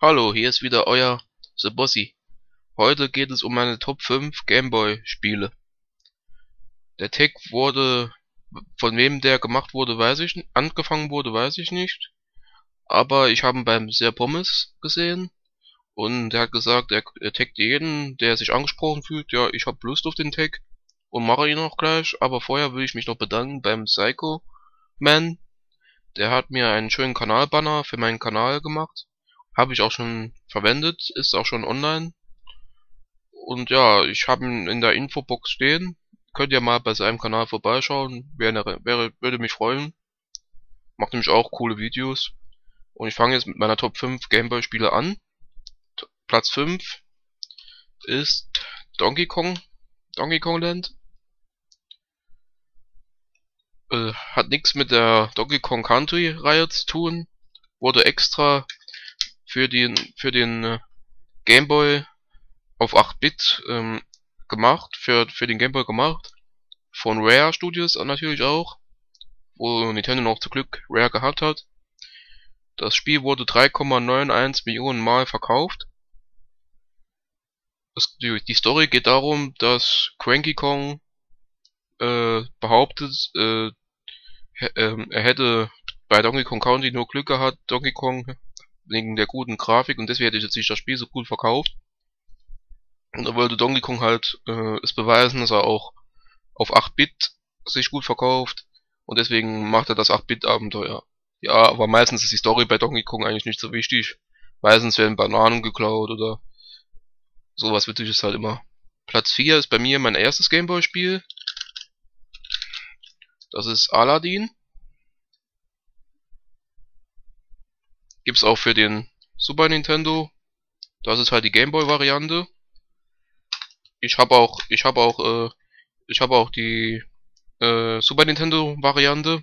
Hallo, hier ist wieder euer The Bossy. Heute geht es um meine Top 5 Gameboy Spiele. Der Tag wurde, von wem der gemacht wurde, weiß ich nicht, angefangen wurde, weiß ich nicht. Aber ich habe ihn beim Sehr Pommes gesehen und er hat gesagt, er, er taggt jeden, der sich angesprochen fühlt. Ja, ich habe Lust auf den Tag und mache ihn auch gleich. Aber vorher will ich mich noch bedanken beim Psycho Man. Der hat mir einen schönen Kanalbanner für meinen Kanal gemacht habe ich auch schon verwendet, ist auch schon online. Und ja, ich habe ihn in der Infobox stehen. Könnt ihr mal bei seinem Kanal vorbeischauen. Wäre, wäre, würde mich freuen. Macht nämlich auch coole Videos. Und ich fange jetzt mit meiner Top 5 Gameboy-Spiele an. T Platz 5 ist Donkey Kong. Donkey Kong Land. Äh, hat nichts mit der Donkey Kong Country Reihe zu tun. Wurde extra für den für den äh, Gameboy auf 8-Bit ähm, gemacht, für für den Gameboy gemacht, von Rare Studios natürlich auch, wo Nintendo noch zu Glück Rare gehabt hat. Das Spiel wurde 3,91 Millionen Mal verkauft. Das, die, die Story geht darum, dass Cranky Kong äh, behauptet, äh, äh, er hätte bei Donkey Kong County nur Glück gehabt, Donkey Kong wegen der guten Grafik und deswegen hätte sich das Spiel so gut verkauft. Und da wollte Donkey Kong halt äh, es beweisen, dass er auch auf 8-Bit sich gut verkauft und deswegen macht er das 8-Bit-Abenteuer. Ja, aber meistens ist die Story bei Donkey Kong eigentlich nicht so wichtig. Meistens werden Bananen geklaut oder sowas witzig ist halt immer. Platz 4 ist bei mir mein erstes Gameboy-Spiel. Das ist Aladdin. Gibt's auch für den Super Nintendo. Das ist halt die Gameboy-Variante. Ich habe auch, ich habe auch, äh, ich habe auch die äh, Super Nintendo-Variante.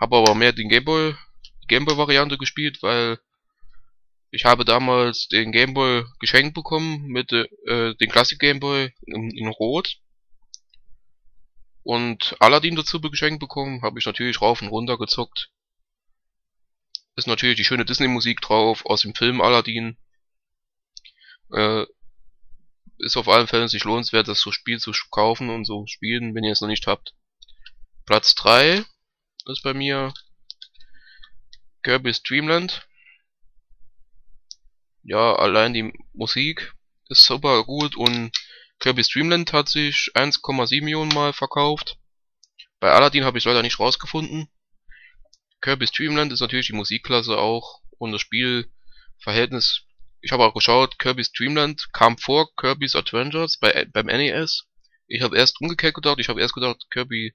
Habe aber mehr den Gameboy, Gameboy-Variante gespielt, weil ich habe damals den Gameboy geschenkt bekommen mit äh, den Classic Gameboy in, in Rot und Aladdin dazu geschenkt bekommen, habe ich natürlich rauf und runter gezockt ist natürlich die schöne Disney-Musik drauf aus dem Film Aladdin. Äh, ist auf allen Fällen sich lohnenswert, das so Spiel zu kaufen und so spielen, wenn ihr es noch nicht habt. Platz 3 ist bei mir Kirby's Dreamland. Ja, allein die Musik ist super gut und Kirby's Dreamland hat sich 1,7 Millionen Mal verkauft. Bei Aladdin habe ich leider nicht rausgefunden. Kirby's Dreamland ist natürlich die Musikklasse auch und das Spielverhältnis. Ich habe auch geschaut, Kirby's Dreamland kam vor Kirby's Adventures bei, beim NES. Ich habe erst umgekehrt gedacht, ich habe erst gedacht, Kirby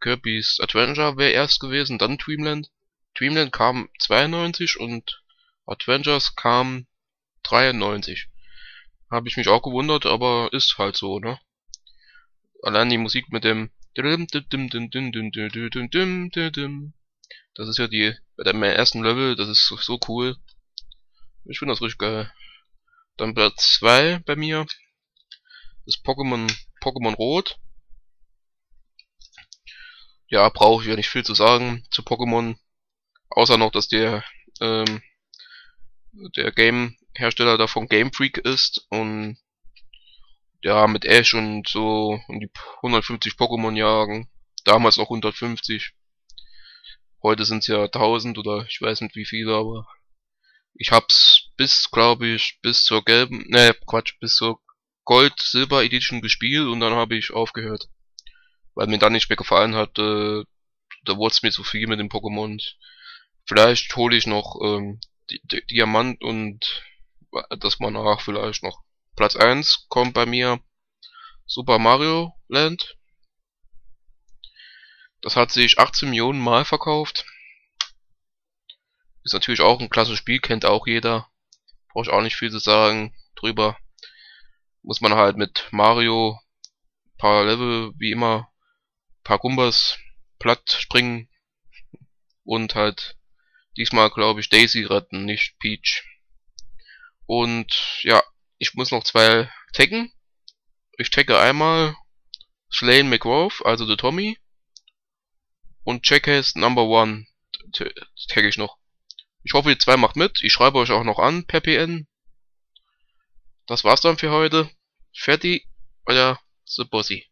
Kirby's Adventure wäre erst gewesen, dann Dreamland. Dreamland kam 92 und Adventures kam 93. Habe ich mich auch gewundert, aber ist halt so, ne? Allein die Musik mit dem das ist ja die, bei dem ersten Level, das ist so cool. Ich finde das richtig geil. Dann Platz 2 bei mir ist Pokémon Pokémon Rot. Ja, brauche ich ja nicht viel zu sagen zu Pokémon. Außer noch, dass der ähm, der Game-Hersteller davon Game Freak ist und ja, mit Ash und so um die 150 Pokémon jagen. Damals noch 150. Heute sind es ja 1000 oder ich weiß nicht wie viele, aber ich hab's bis, glaube ich, bis zur gelben, ne, Quatsch, bis zur Gold-Silber Edition gespielt und dann habe ich aufgehört. Weil mir dann nicht mehr gefallen hat, äh, da wurde es mir zu viel mit dem Pokémon. Vielleicht hole ich noch ähm, Di Di Diamant und das mal nach vielleicht noch. Platz 1 kommt bei mir Super Mario Land. Das hat sich 18 Millionen Mal verkauft. Ist natürlich auch ein klasse Spiel, kennt auch jeder. Brauche ich auch nicht viel zu sagen drüber. Muss man halt mit Mario paar Level, wie immer, paar Gumbas platt springen und halt diesmal glaube ich Daisy retten, nicht Peach. Und ja, ich muss noch zwei taggen. Ich tagge einmal Slane McGraw, also der Tommy, und Jackass Number One tagge ich noch. Ich hoffe, ihr zwei macht mit. Ich schreibe euch auch noch an per PN. Das war's dann für heute. Fertig, euer The Bossy.